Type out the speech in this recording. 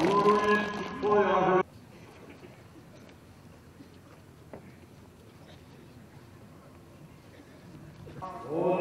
오늘 기뻐야 할 오,